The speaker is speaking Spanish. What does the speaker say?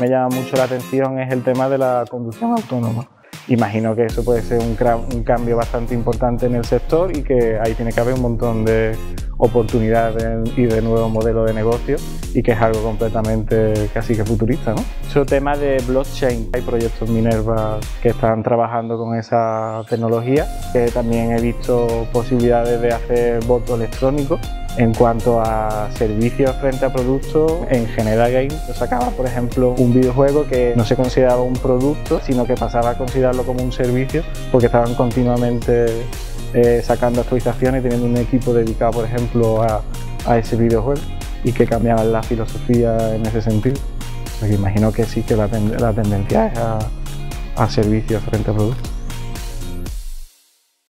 me llama mucho la atención es el tema de la conducción autónoma. Imagino que eso puede ser un, un cambio bastante importante en el sector y que ahí tiene que haber un montón de oportunidades y de nuevos modelos de negocio y que es algo completamente casi que futurista. ¿no? Eso tema de blockchain, hay proyectos Minerva que están trabajando con esa tecnología, que también he visto posibilidades de hacer voto electrónico en cuanto a servicios frente a productos, en General Game sacaba, por ejemplo, un videojuego que no se consideraba un producto, sino que pasaba a considerarlo como un servicio, porque estaban continuamente eh, sacando actualizaciones y teniendo un equipo dedicado, por ejemplo, a, ese videojuego y que cambiaban la filosofía en ese sentido. imagino que sí que la, tendencia es a servicios frente a productos.